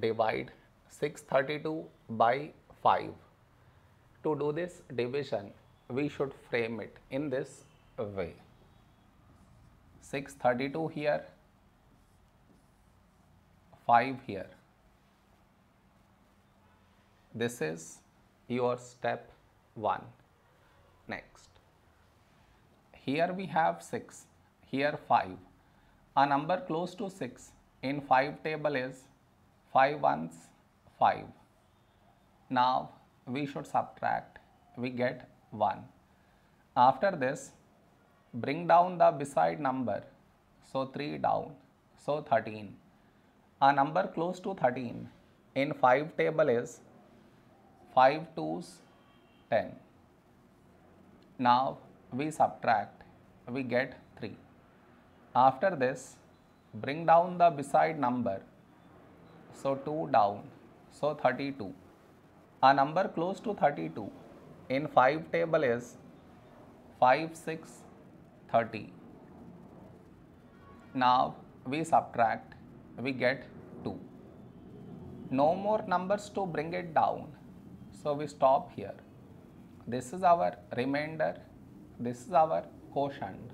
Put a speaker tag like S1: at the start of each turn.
S1: divide 632 by 5. To do this division, we should frame it in this way. 632 here, 5 here. This is your step 1. Next. Here we have 6, here 5. A number close to 6 in 5 table is 5 ones 5. Now we should subtract, we get 1. After this, bring down the beside number, so 3 down, so 13. A number close to 13 in 5 table is 5 twos 10. Now we subtract, we get 3. After this, bring down the beside number, so 2 down, so 32. A number close to 32 in 5 table is 5, 6, 30. Now we subtract, we get 2. No more numbers to bring it down. So we stop here. This is our remainder, this is our quotient.